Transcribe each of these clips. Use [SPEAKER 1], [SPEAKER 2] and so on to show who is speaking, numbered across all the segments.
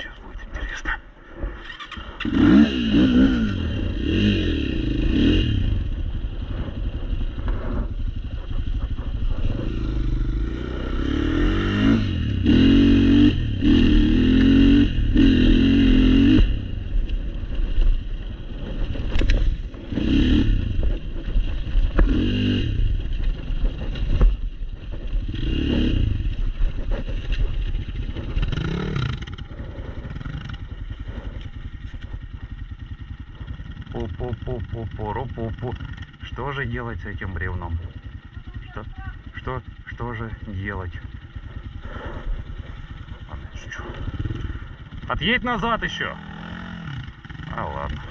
[SPEAKER 1] Сейчас будет интересно. С этим бревном? Что, что, что же делать? Отъедь назад еще. А ладно.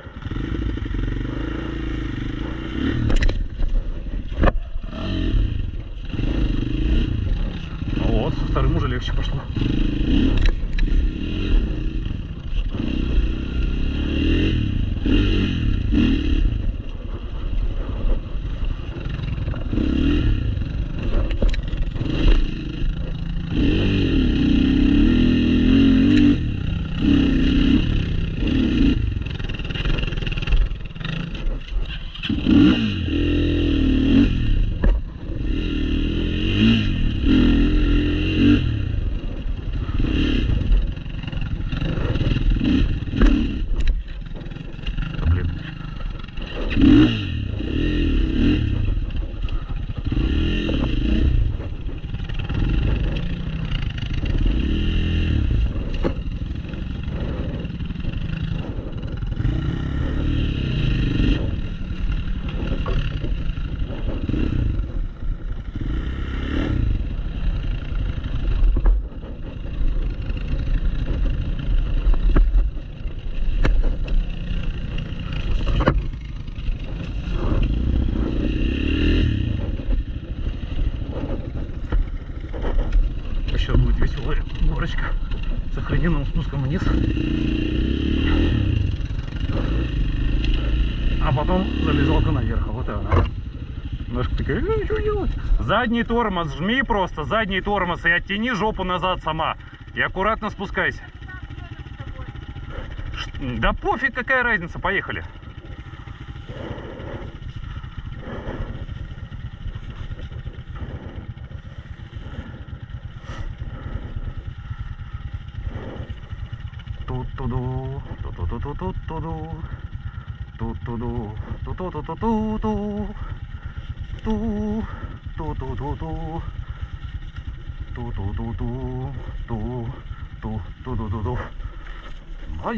[SPEAKER 1] Ну Вот, со вторым уже легче пошло. Да блин. Сейчас будет веселая горочка с охрененным спуском вниз. А потом залезалка наверх. Вот она. Ножка такая, «Э, что делать? Задний тормоз жми просто, задний тормоз и оттяни жопу назад сама. И аккуратно спускайся. Да пофиг, какая разница, поехали.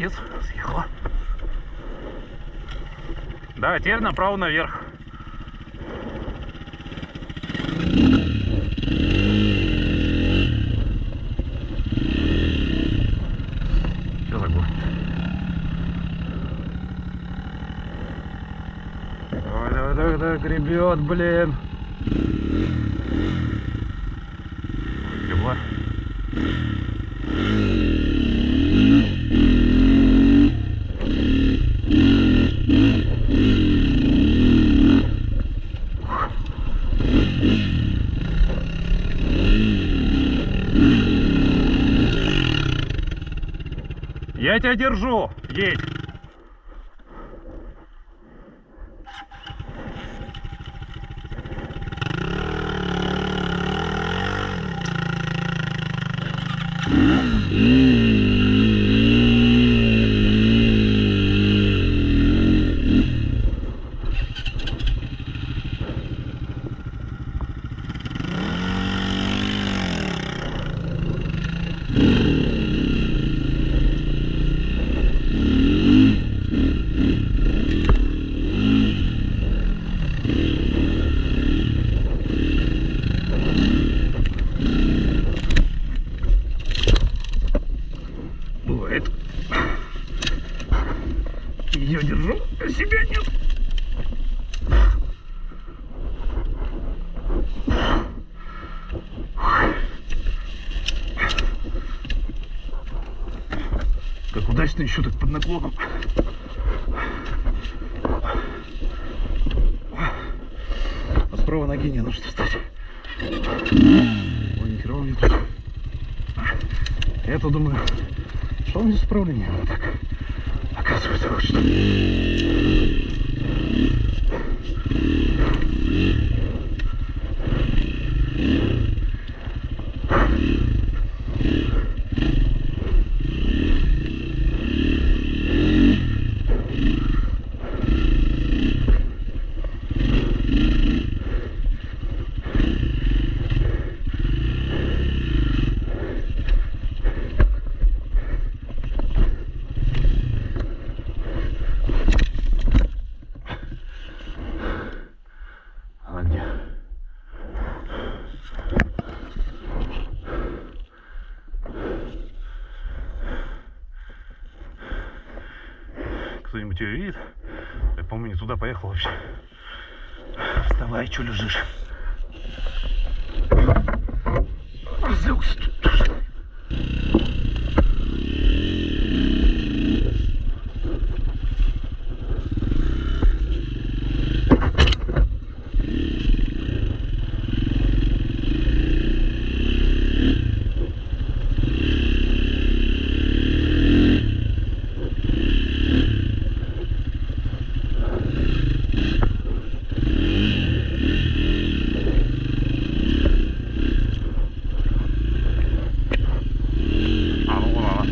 [SPEAKER 1] Молодец, съехала. Да, теперь направо наверх. Все заглох. Давай, давай, давай, давай, гребет, блин. Я тебя держу. Едь. Бывает. Ее держу, а себя нет. Как удачно еще так под наклоном. А с правой ноги не что встать. Ой, нихера у меня тут. Это, думаю, Что у меня с управлением? Так. Оказывается, вот что. Она где? Кто-нибудь ее видит? Я, по-моему, не туда поехал вообще. Вставай, что лежишь? Разлегся тут тоже. А, ну ладно.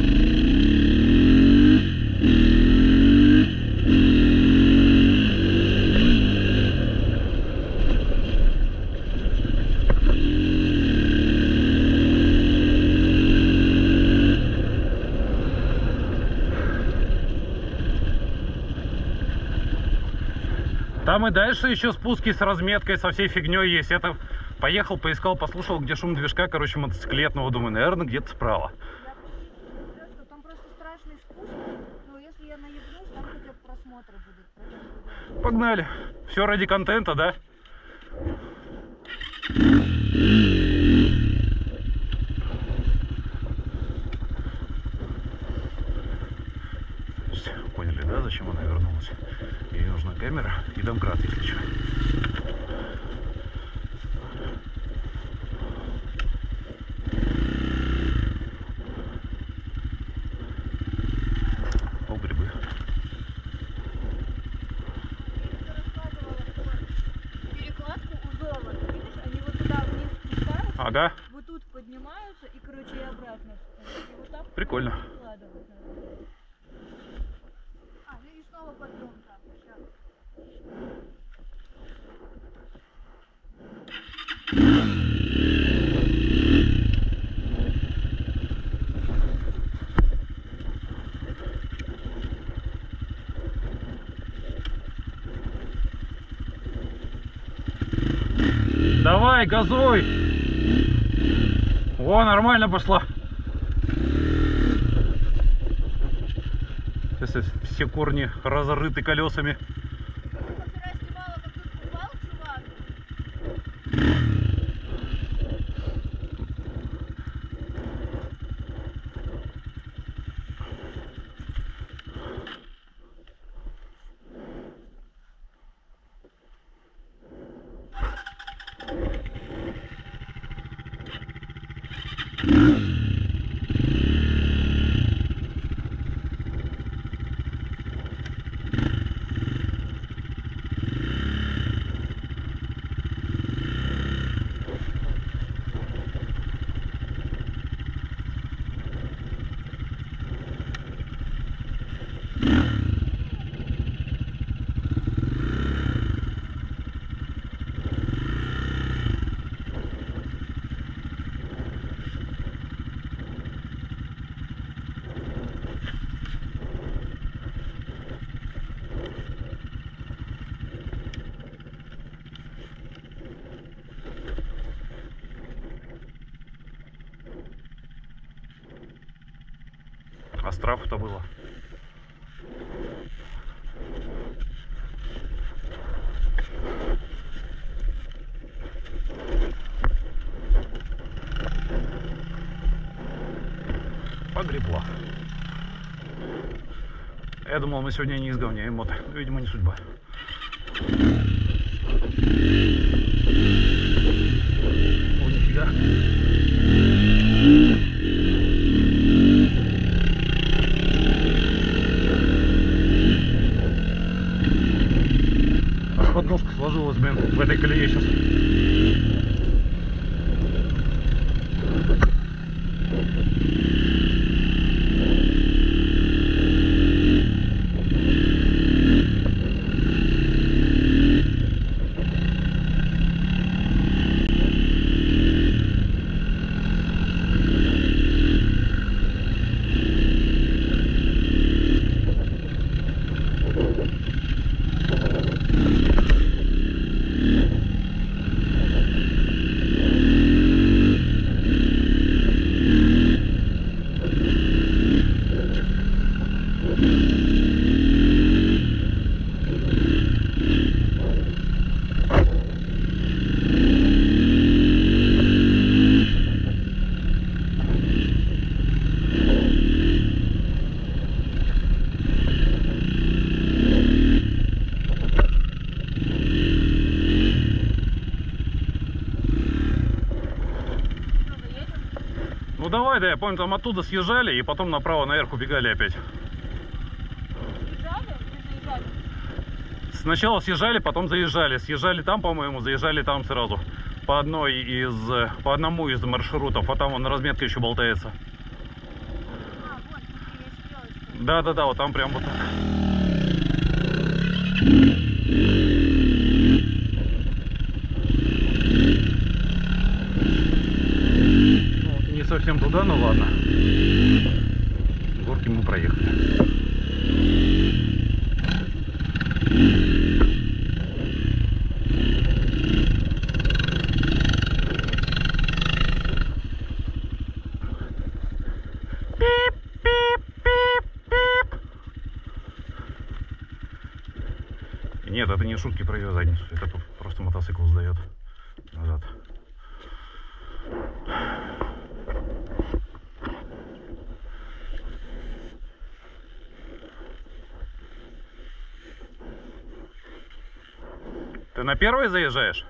[SPEAKER 1] Там дальше еще спуски с разметкой, со всей фигней есть. Это поехал, поискал, послушал, где шум движка, короче, мотоциклетного. Думаю, наверное, где-то справа. Погнали. Все ради контента, да? Ага,
[SPEAKER 2] вот тут поднимаются и, короче, и обратно. И вот так
[SPEAKER 1] прикольно.
[SPEAKER 2] А, ну и снова подъем там.
[SPEAKER 1] Давай, газуй! О, нормально пошла. Сейчас все корни разрыты колесами. Штрафу-то было. Погребла. Я думал, мы сегодня не изгоняем мото. Видимо, не судьба. О, нифига. В этой колее сейчас. Ну давай, да, я помню, там оттуда съезжали и потом направо наверх убегали опять.
[SPEAKER 2] Заезжали? Не заезжали?
[SPEAKER 1] Сначала съезжали, потом заезжали. Съезжали там, по-моему, заезжали там сразу. По одной из, по одному из маршрутов, а там вон разметка еще болтается.
[SPEAKER 2] А.
[SPEAKER 1] Да-да-да, вот там прям вот так. Ну, не совсем туда, но ладно. Горки мы проехали. Нет, это не шутки про ее задницу. Это просто мотоцикл сдает назад. Ты на первый заезжаешь?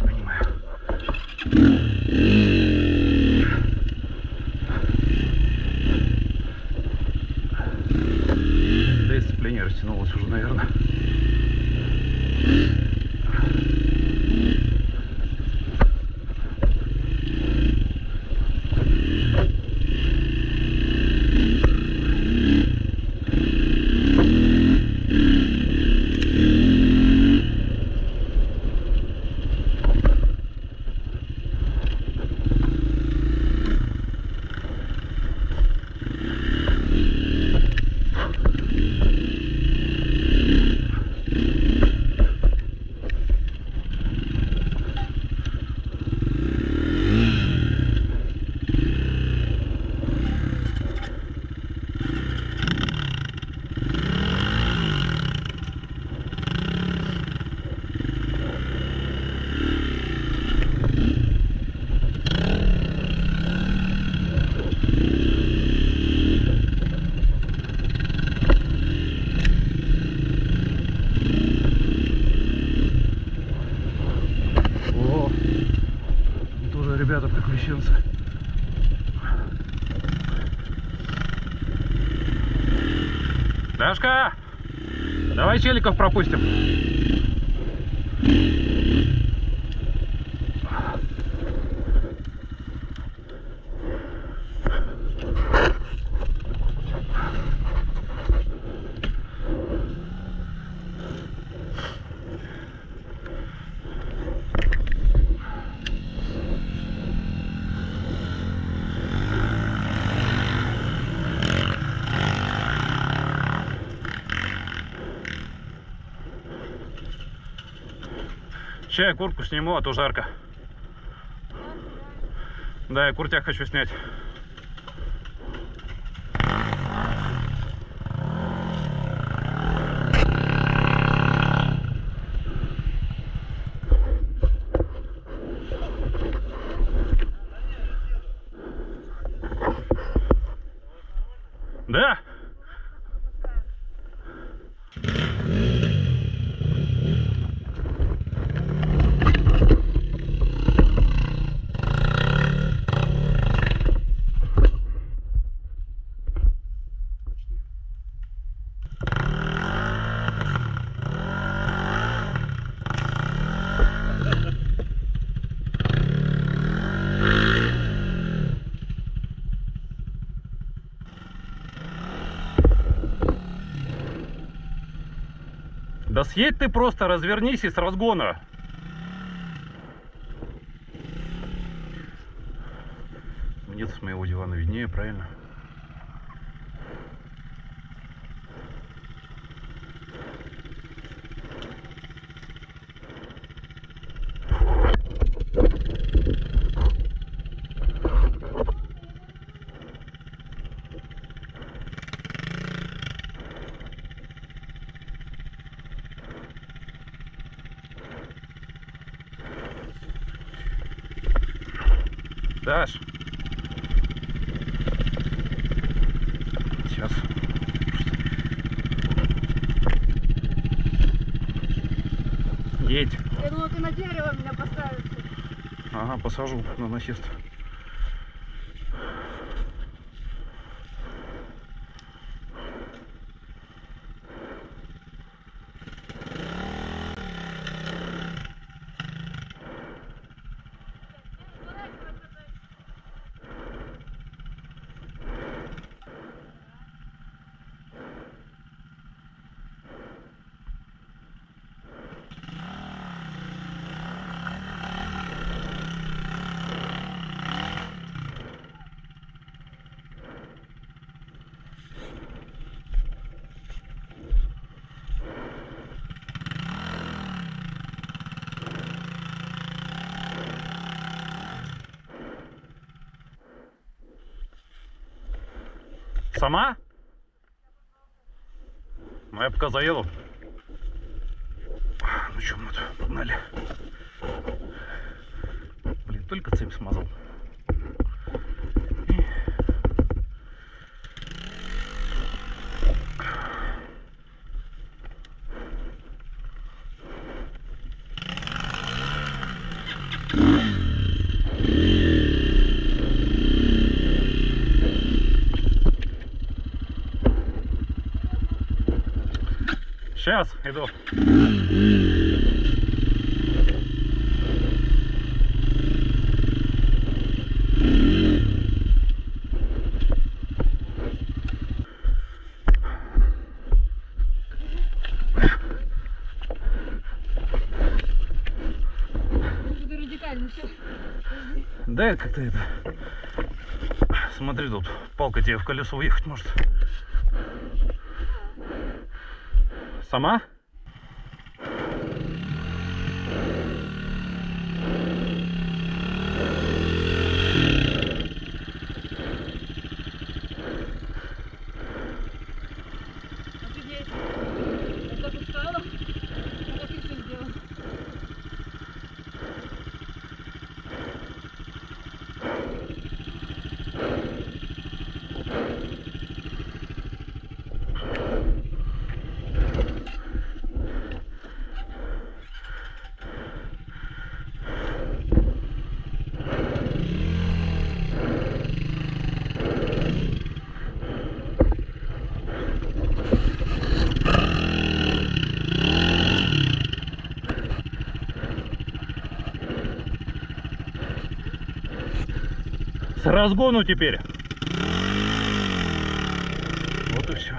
[SPEAKER 1] Надо было подкрутить, понимаю. Да и сцепление растянулось уже, наверное. О, тоже ребята приключенцы. Дашка, давай челиков пропустим. Сейчас я куртку сниму, а то жарко. Да, я куртяк хочу снять. Да? Да съедь ты просто, развернись и с разгона. Мне с моего дивана виднее, правильно? Даш. Сейчас. Едь.
[SPEAKER 2] Я думала, ты на дерево меня поставишь.
[SPEAKER 1] Ага, посажу на насест. Сама? Ну, я пока заеду. Ну что, мы тут погнали. Блин, только цепь смазал. И- Сейчас, иду. Да, это как-то это. Смотри, тут палка тебе в колесо уехать может. Сама?
[SPEAKER 2] Офигеть. Я так устала. А как ты все сделал?
[SPEAKER 1] С разгону теперь. Вот и все.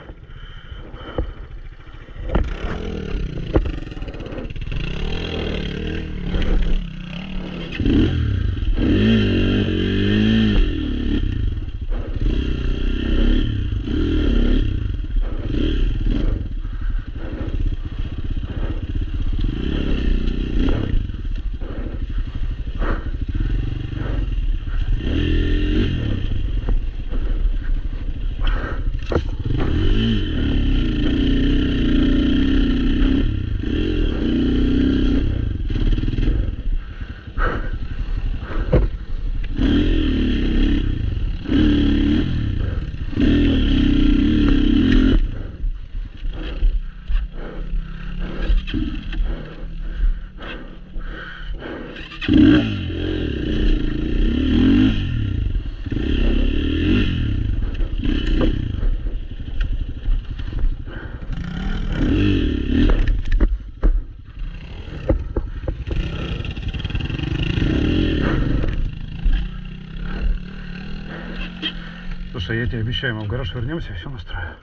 [SPEAKER 1] Слушай, я тебе обещаю, мы в гараж вернемся, все настрою.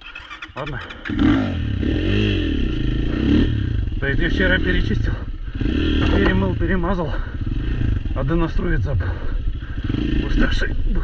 [SPEAKER 1] Ладно? Да я тебе вчера перечистил. Перемыл, перемазал. А донастроить забыл. Уставший был.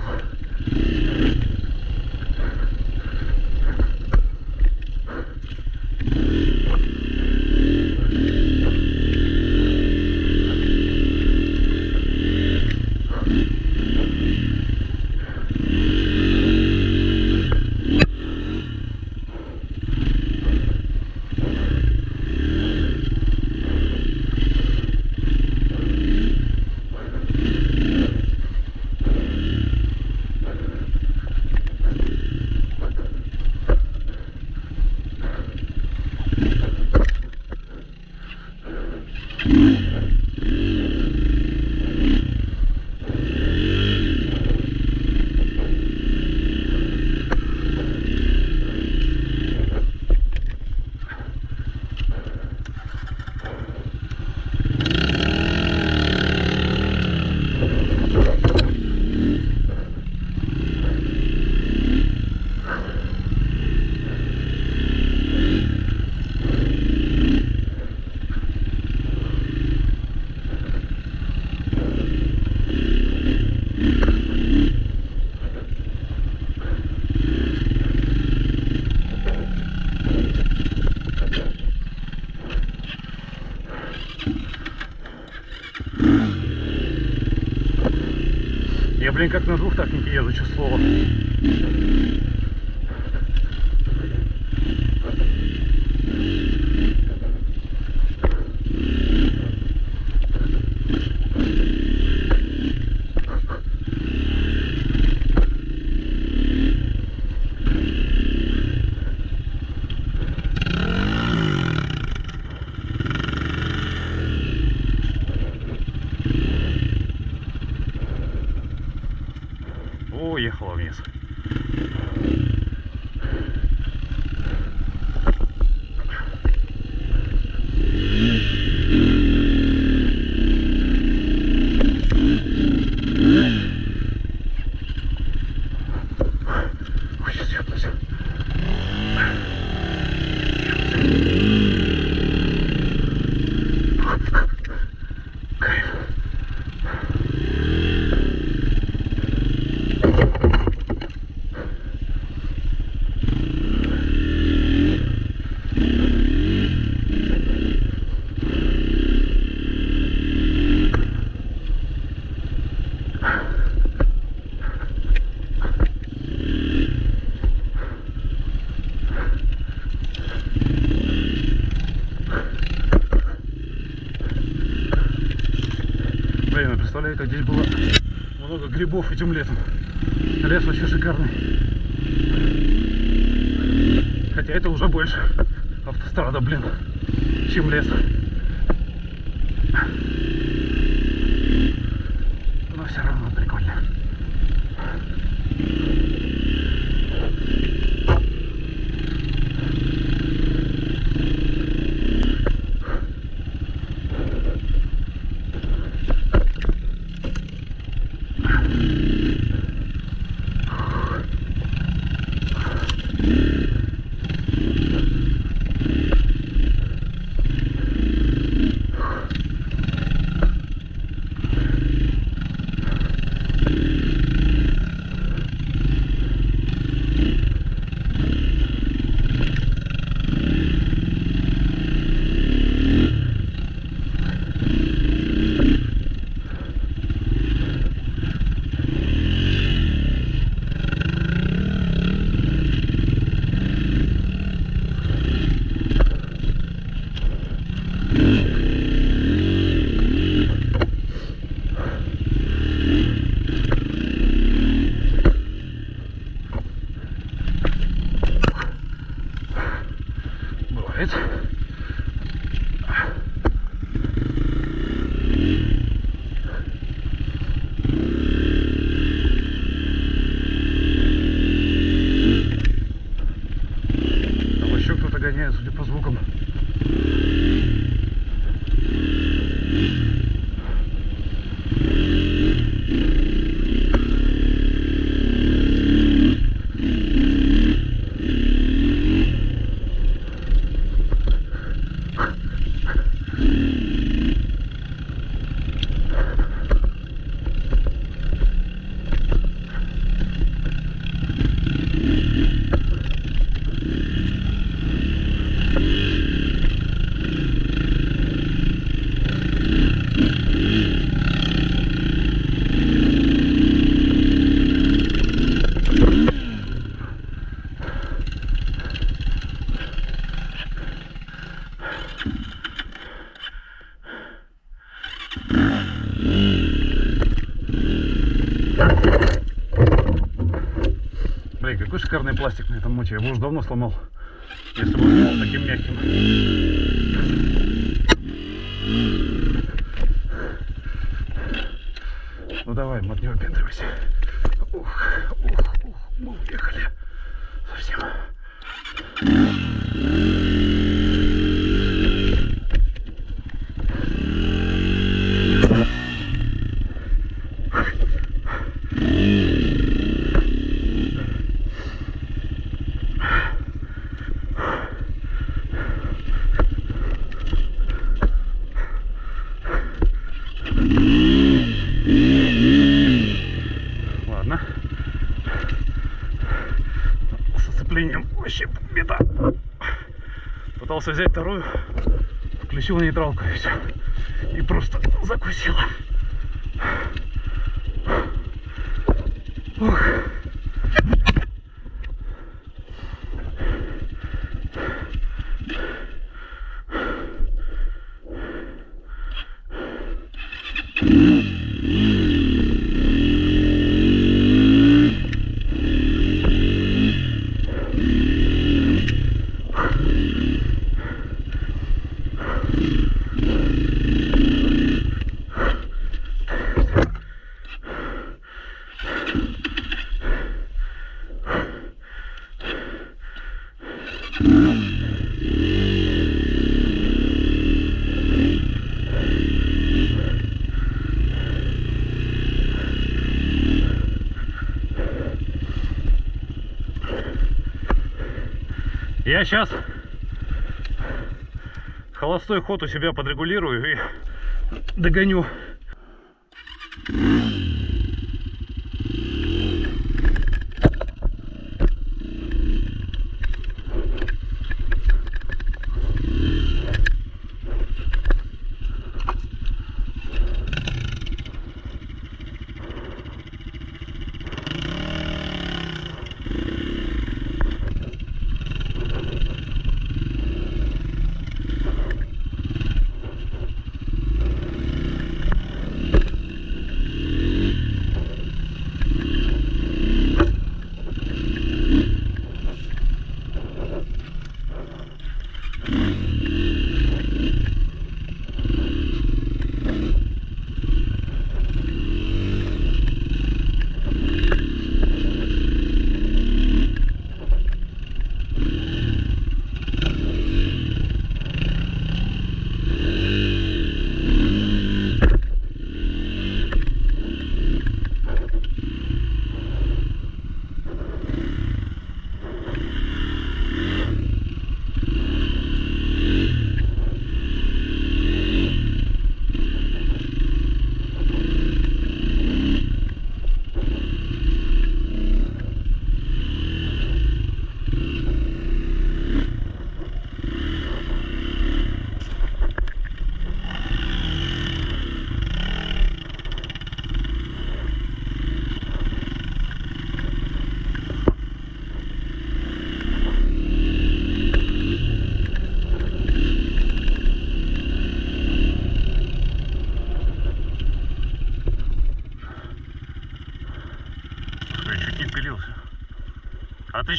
[SPEAKER 1] Я, блин, как на двухтактнике еду, честное слово. О, ехала вниз. Представляю, как здесь было много грибов этим летом. Лес вообще шикарный. Хотя это уже больше автострада, блин, чем лес. Моте. Я его уже давно сломал. Если бы он был таким мягким. Ну давай, мот, не выпендривайся. Ух, ух, ух, мы уехали. Совсем. Ладно. С сцеплением вообще беда. Пытался взять вторую, включил нейтралку и все. И просто закусила. Ух. Я сейчас холостой ход у себя подрегулирую и догоню.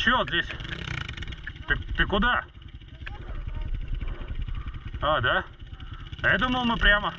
[SPEAKER 1] Что здесь? Ты, ты куда? А, да? Я думал, мы прямо.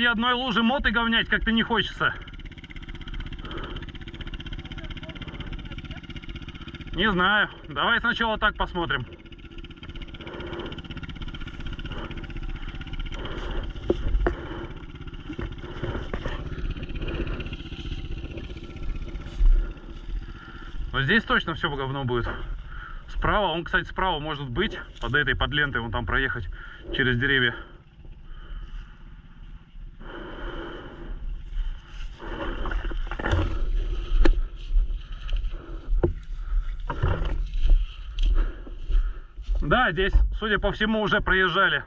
[SPEAKER 1] Ради одной лужи моты говнять как-то не хочется. Не знаю. Давай сначала так посмотрим. Но здесь точно все говно будет. Справа, он, кстати, справа может быть, под этой, под лентой, вон там проехать через деревья. Да, здесь, судя по всему, уже проезжали.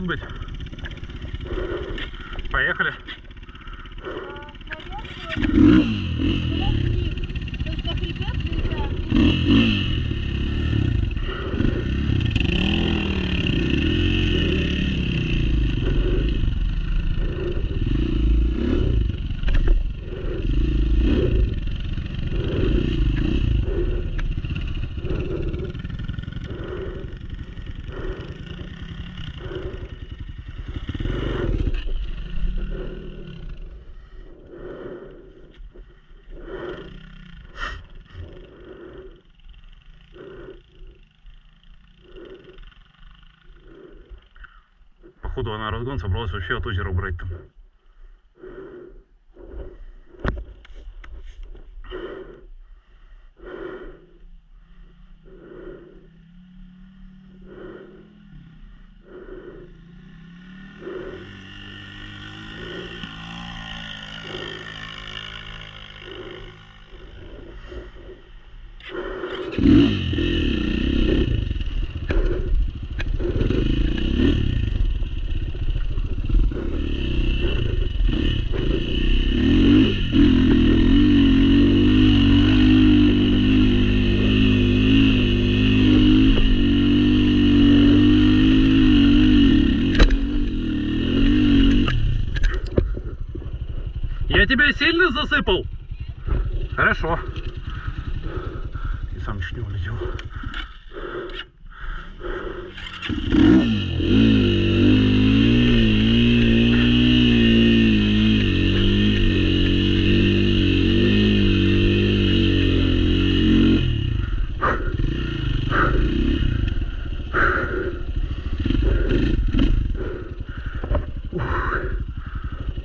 [SPEAKER 1] Не Она разгон собралась вообще от озера убрать там. Я тебя сильно засыпал? Хорошо. И сам чуть не улетел.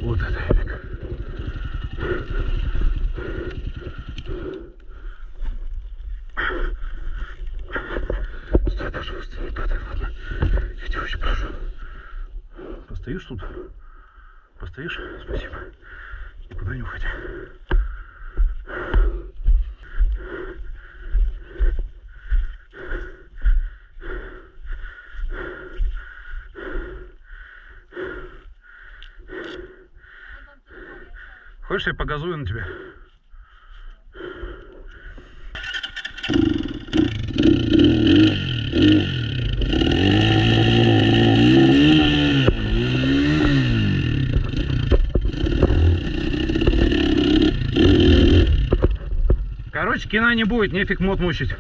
[SPEAKER 1] Вот это эпик. Стой, пожалуйста, не падай, ладно? Я тебя очень прошу. Постоишь тут? Постоишь? Спасибо. Никуда не уходи. Хочешь, я погазую на тебя? Короче, кино не будет, нефиг мод мучить.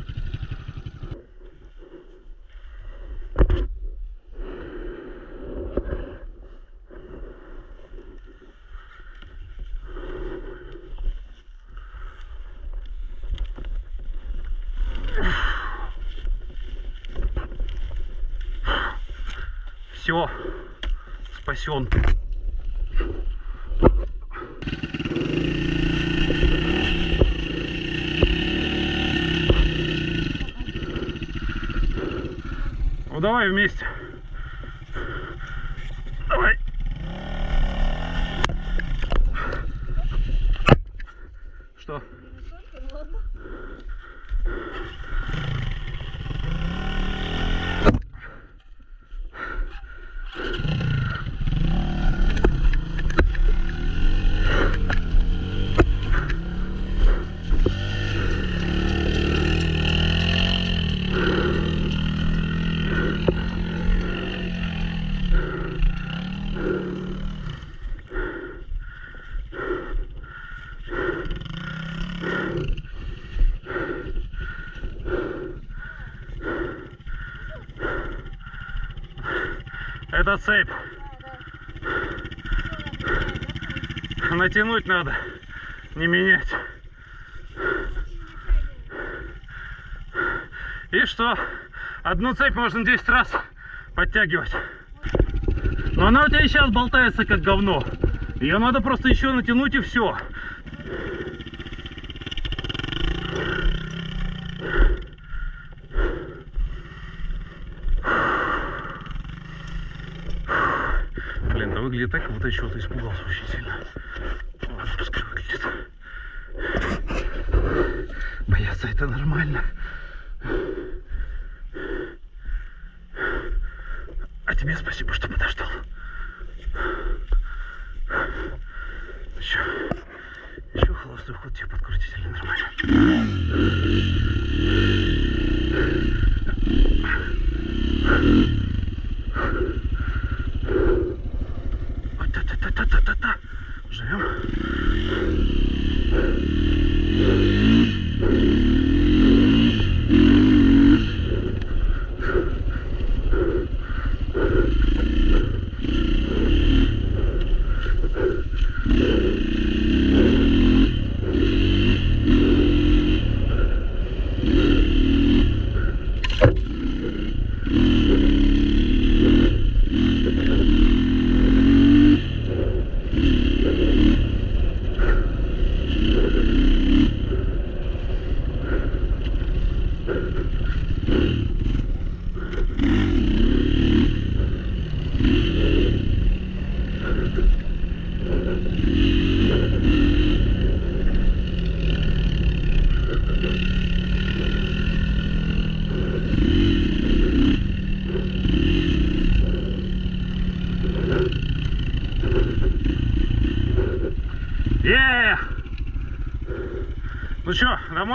[SPEAKER 1] Все, спасен. Ну давай вместе. Давай. Что?
[SPEAKER 2] Ладно.
[SPEAKER 1] Это цепь.
[SPEAKER 2] Да, да.
[SPEAKER 1] Натянуть надо, не менять. И что? Одну цепь можно 10 раз подтягивать. Но она у тебя сейчас болтается как говно. Ее надо просто еще натянуть и все. Блин, да я чего-то испугался очень сильно.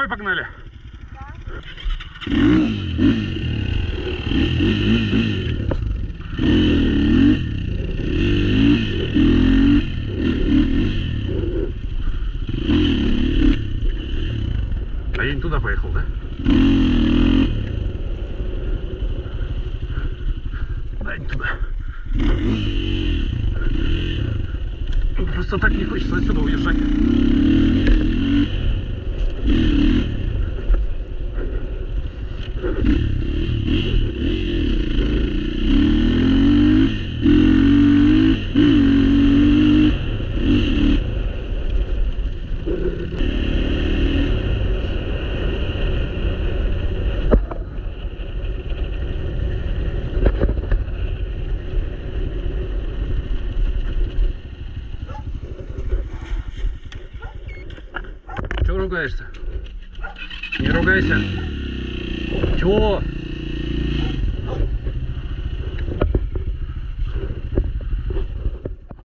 [SPEAKER 1] погнали?